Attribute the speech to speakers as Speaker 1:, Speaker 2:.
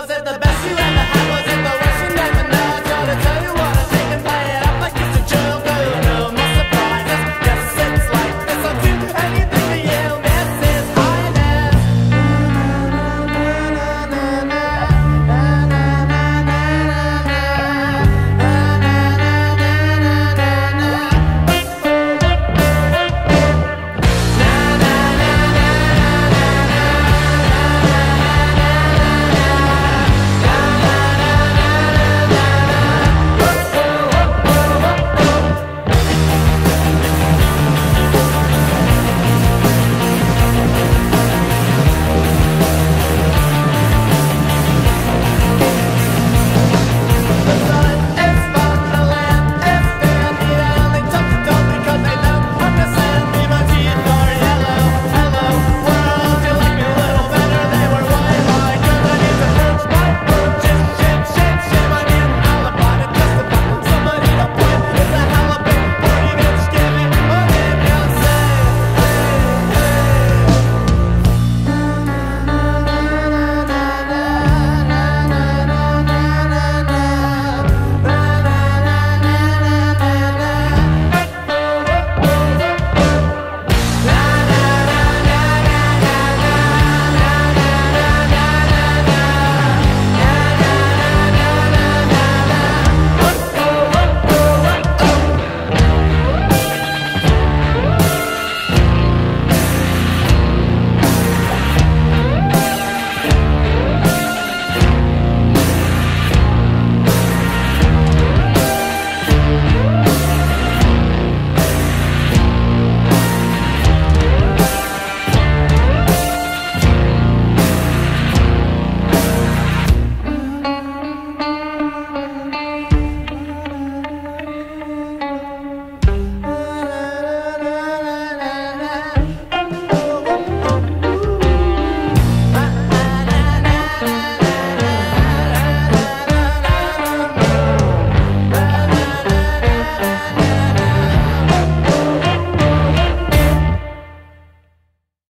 Speaker 1: In the back.